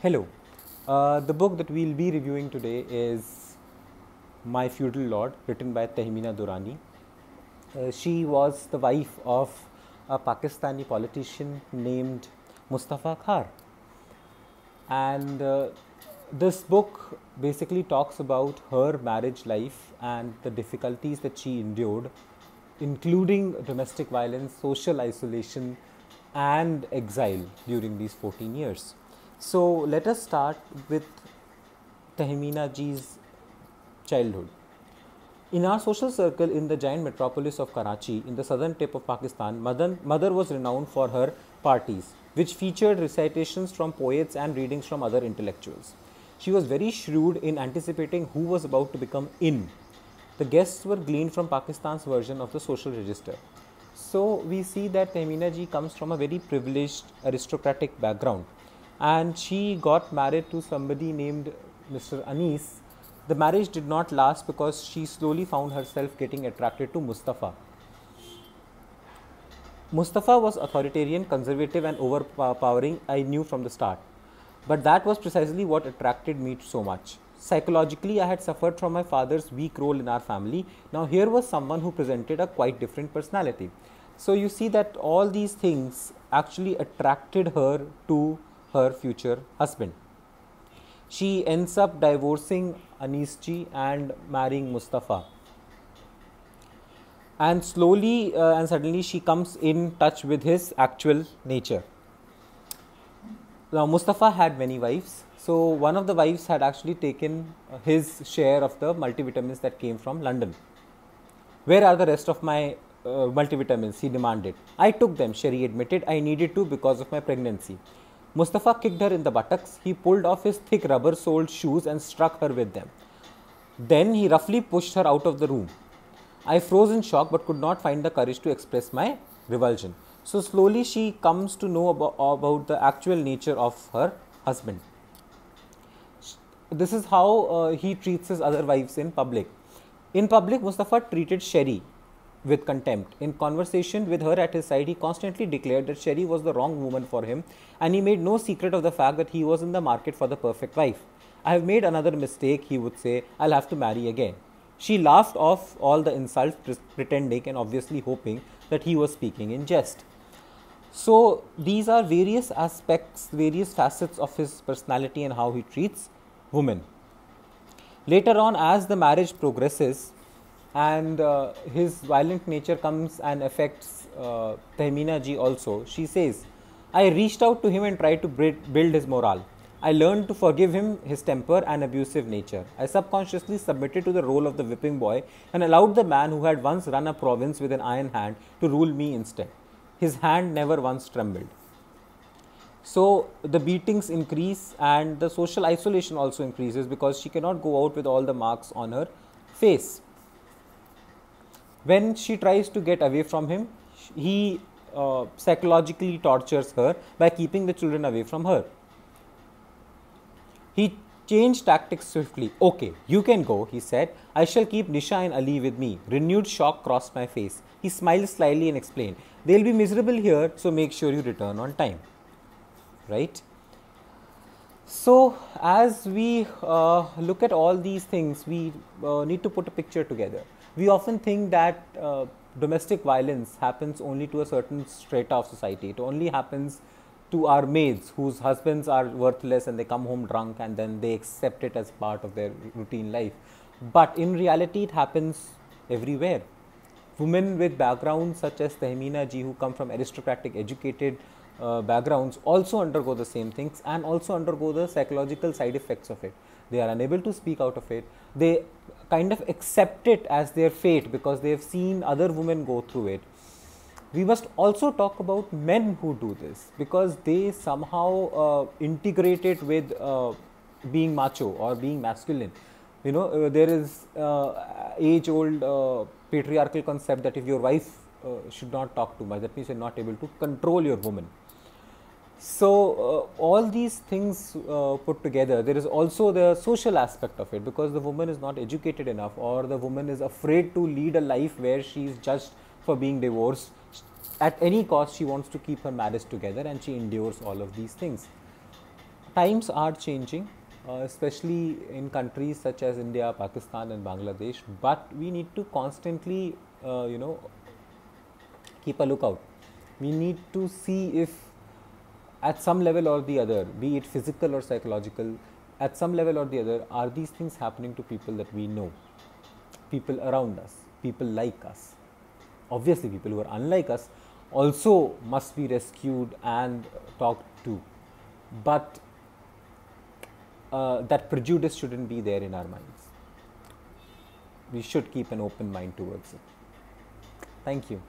Hello. Uh, the book that we'll be reviewing today is My Feudal Lord, written by Tehmina Durrani. Uh, she was the wife of a Pakistani politician named Mustafa Khar. And uh, this book basically talks about her marriage life and the difficulties that she endured, including domestic violence, social isolation, and exile during these 14 years. So let us start with Tehmina ji's childhood. In our social circle in the giant metropolis of Karachi, in the southern tip of Pakistan, mother, was renowned for her parties, which featured recitations from poets and readings from other intellectuals. She was very shrewd in anticipating who was about to become in. The guests were gleaned from Pakistan's version of the social register. So we see that Tehmina ji comes from a very privileged aristocratic background and she got married to somebody named Mr. Anis. The marriage did not last because she slowly found herself getting attracted to Mustafa. Mustafa was authoritarian, conservative, and overpowering, I knew from the start. But that was precisely what attracted me so much. Psychologically, I had suffered from my father's weak role in our family. Now, here was someone who presented a quite different personality. So, you see that all these things actually attracted her to her future husband. She ends up divorcing Anisji and marrying Mustafa. And slowly uh, and suddenly she comes in touch with his actual nature. Now, Mustafa had many wives. So, one of the wives had actually taken uh, his share of the multivitamins that came from London. Where are the rest of my uh, multivitamins? He demanded. I took them, Sherry admitted. I needed to because of my pregnancy. Mustafa kicked her in the buttocks. He pulled off his thick rubber soled shoes and struck her with them. Then he roughly pushed her out of the room. I froze in shock but could not find the courage to express my revulsion. So, slowly she comes to know about, about the actual nature of her husband. This is how uh, he treats his other wives in public. In public, Mustafa treated Sherry with contempt. In conversation with her at his side, he constantly declared that Sherry was the wrong woman for him, and he made no secret of the fact that he was in the market for the perfect wife. I have made another mistake, he would say, I'll have to marry again. She laughed off all the insults, pretending and obviously hoping that he was speaking in jest. So, these are various aspects, various facets of his personality and how he treats women. Later on, as the marriage progresses, and uh, his violent nature comes and affects uh, Tehmina ji also. She says, I reached out to him and tried to build his morale. I learned to forgive him his temper and abusive nature. I subconsciously submitted to the role of the whipping boy and allowed the man who had once run a province with an iron hand to rule me instead. His hand never once trembled. So the beatings increase and the social isolation also increases because she cannot go out with all the marks on her face when she tries to get away from him, he uh, psychologically tortures her by keeping the children away from her. He changed tactics swiftly. Okay, you can go, he said. I shall keep Nisha and Ali with me. Renewed shock crossed my face. He smiled slyly and explained, They'll be miserable here, so make sure you return on time. Right? So, as we uh, look at all these things, we uh, need to put a picture together we often think that uh, domestic violence happens only to a certain strata of society. It only happens to our maids whose husbands are worthless and they come home drunk and then they accept it as part of their routine life. But in reality, it happens everywhere. Women with backgrounds such as Tehmina ji, who come from aristocratic, educated uh, backgrounds, also undergo the same things and also undergo the psychological side effects of it. They are unable to speak out of it. They kind of accept it as their fate because they have seen other women go through it. We must also talk about men who do this because they somehow uh, integrate it with uh, being macho or being masculine. You know, uh, there is uh, age old patriarchal concept that if your wife uh, should not talk too much, that means you're not able to control your woman. So, uh, all these things uh, put together, there is also the social aspect of it because the woman is not educated enough or the woman is afraid to lead a life where she is judged for being divorced. At any cost, she wants to keep her marriage together and she endures all of these things. times are changing, uh, especially in countries such as India, Pakistan, and Bangladesh. But we need to constantly, uh, you know, keep a lookout. We need to see if, at some level or the other, be it physical or psychological, at some level or the other, are these things happening to people that we know, people around us, people like us. Obviously, people who are unlike us also must be rescued and talked to. But uh, that prejudice shouldn't be there in our minds. We should keep an open mind towards it. Thank you.